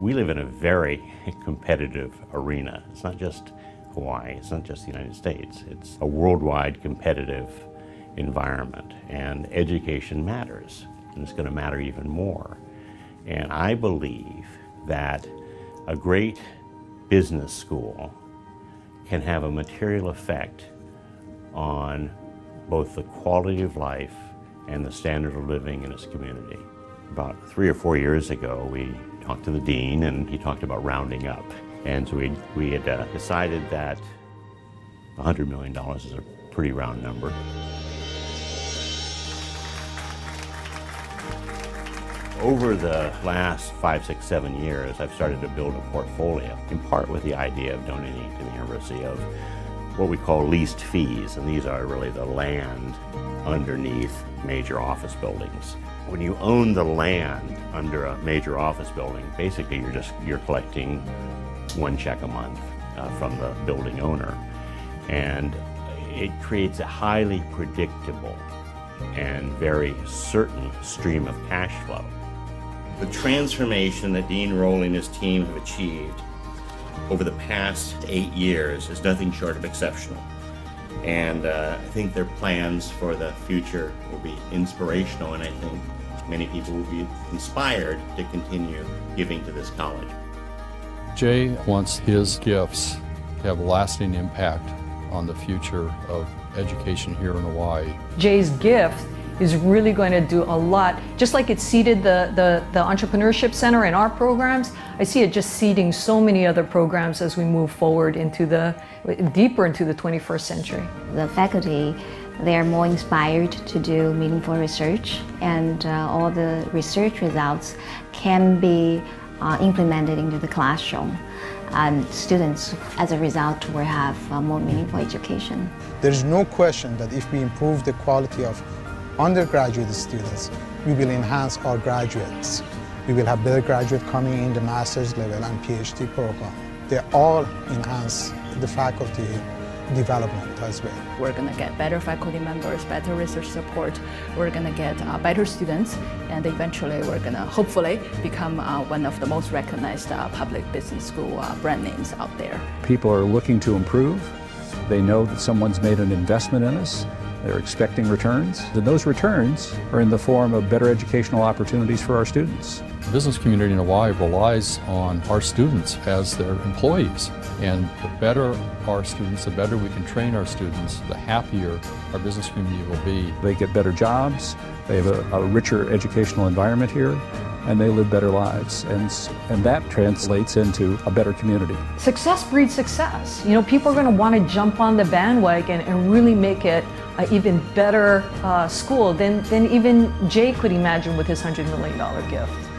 We live in a very competitive arena. It's not just Hawaii, it's not just the United States, it's a worldwide competitive environment, and education matters, and it's going to matter even more. And I believe that a great business school can have a material effect on both the quality of life and the standard of living in its community. About three or four years ago, we talked to the dean and he talked about rounding up. And so we, we had uh, decided that $100 million is a pretty round number. Over the last five, six, seven years, I've started to build a portfolio, in part with the idea of donating to the University of what we call leased fees, and these are really the land underneath major office buildings. When you own the land under a major office building, basically you're just you're collecting one check a month uh, from the building owner, and it creates a highly predictable and very certain stream of cash flow. The transformation that Dean Roley and his team have achieved over the past eight years is nothing short of exceptional. And uh, I think their plans for the future will be inspirational, and I think many people will be inspired to continue giving to this college. Jay wants his gifts to have a lasting impact on the future of education here in Hawaii. Jay's gift is really going to do a lot. Just like it seeded the, the, the, Entrepreneurship Center in our programs, I see it just seeding so many other programs as we move forward into the, deeper into the 21st century. The faculty, they are more inspired to do meaningful research and uh, all the research results can be uh, implemented into the classroom. And students, as a result, will have uh, more meaningful education. There's no question that if we improve the quality of undergraduate students, we will enhance our graduates. We will have better graduates coming in the master's level and PhD program. They all enhance the faculty development as well. We're going to get better faculty members, better research support. We're going to get uh, better students, and eventually we're going to hopefully become uh, one of the most recognized uh, public business school uh, brand names out there. People are looking to improve. They know that someone's made an investment in us. They're expecting returns, and those returns are in the form of better educational opportunities for our students. The business community in Hawaii relies on our students as their employees. And the better our students, the better we can train our students, the happier our business community will be. They get better jobs, they have a, a richer educational environment here, and they live better lives. And, and that translates into a better community. Success breeds success. You know, people are going to want to jump on the bandwagon and really make it an even better uh, school than, than even Jay could imagine with his $100 million gift.